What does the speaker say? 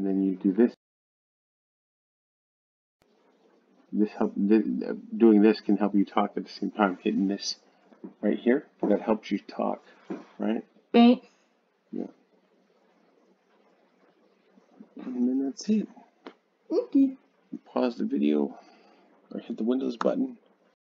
and then you do this. This help doing this can help you talk at the same time. Hitting this right here that helps you talk, right? Right. And then that's it. Okay. Pause the video or hit the Windows button